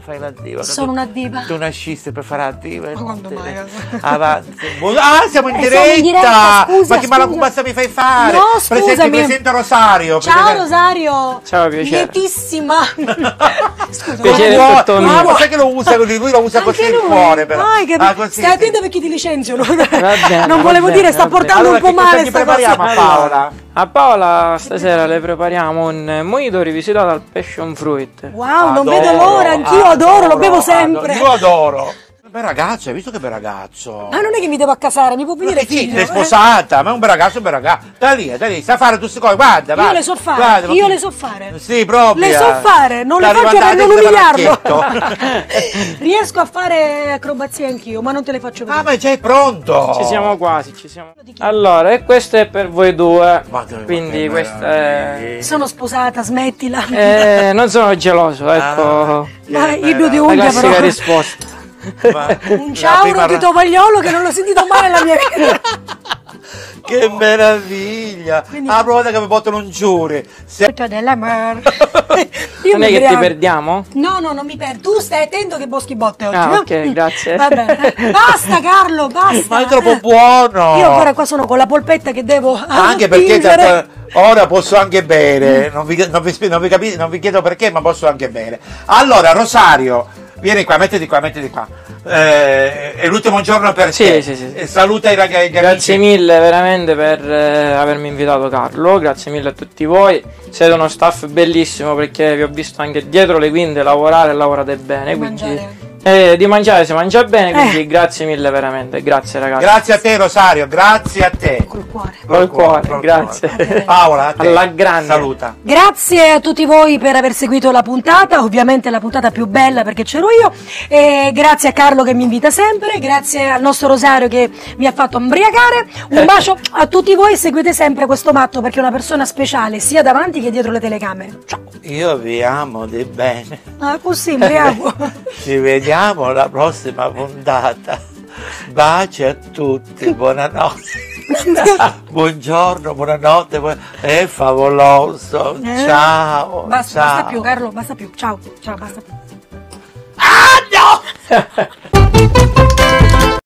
fai la diva. Sono una diva. Tu nasciste per fare la diva. Ma quando mai? Avanti. Ah, siamo in Eh, diretta! siamo in diretta, scusa, Ma che mala scusa. cubazza mi fai fare? No, Presenti, scusami. presenta Rosario. Ciao presenta- Rosario. Ciao, piacere. Lietissima. Scusa, Piacere Vuoi- tutto Ah, mio. ma sai che lo usa così? Lui lo usa Anche così il cuore, però. Vai, che- Ah, così, Stai attento perché ti licenziano. non volevo dire, sta portando Allora, un po' cosa male ti sta prepariamo cosa. a Paola? A Paola stasera le prepariamo un mojito rivisitato al passion fruit. Wow, non Adoro, vedo l'ora, anch'io adoro, lo bevo sempre. Io adoro. Bel ragazzo, hai visto che bel ragazzo? Ma non è che mi devo accasare, mi può venire Sì, figlio. sei eh? sposata, ma è un bel ragazzo, un bel ragazzo. Da lì, da lì, sa fare tutte queste cose, guarda, Io guarda. le so fare, Guarda, ma io le so fare. Sì, proprio. Le so fare, non le faccio per non umiliarlo. Riesco a fare acrobazie anch'io, ma non te le faccio vedere. ah, ma già è pronto. Ci siamo quasi, ci siamo. Allora, e questo è per voi due. Ma che- Quindi questa è... Sono sposata, smettila. Eh, non sono geloso, ecco. Ma Che i due di La unghia classica però. risposta. Ma- Un la ciao prima di tovagliolo che non l'ho sentito mai nella mia vita. Che meraviglia! Quindi- Ah, prova che mi portano un giuri. Se... Della mer. Io Non è che ti perdiamo? No, no, non mi perdo. Tu stai attento che boschi botte oggi. Ah, no? ok, grazie. Va bene. Basta Carlo, basta. Ma è troppo buono! Io ancora qua sono con la polpetta che devo Anche perché attingere. tanto- ora posso anche bere, non vi, non vi non vi capi- non vi chiedo perché, ma posso anche bere. Allora, Rosario, vieni qua, mettiti qua, mettiti qua. Eh, è l'ultimo giorno per Sì, te. sì, sì, sì. Saluta i ragazzi. Grazie mille veramente per eh, avermi invitato Carlo, grazie mille a tutti voi. Siete uno staff bellissimo perché vi ho visto anche dietro le quinte lavorare e lavorate bene. Di quindi, mangiare. Eh, di mangiare si mangia bene, quindi Eh. grazie mille veramente, grazie ragazzi. Grazie a te, Rosario, grazie a te. Col cuore. Col cuore, col grazie. cuore. Paola, a te. Alla grande. Saluta. Grazie a tutti voi per aver seguito la puntata, ovviamente la puntata più bella perché c'ero io, e grazie a Carlo che mi invita sempre, grazie al nostro Rosario che mi ha fatto imbriacare, un bacio a tutti voi, seguite sempre questo matto perché è una persona speciale sia davanti che dietro le telecamere. Ciao! Io vi amo di bene. Ah, così, imbriaco. Ci vediamo alla prossima puntata. Baci a tutti, buonanotte. Buongiorno, buonanotte, buon- è favoloso. Eh? Ciao. Basta, ciao. basta più Carlo, basta più, ciao, ciao, basta più. Ah, no!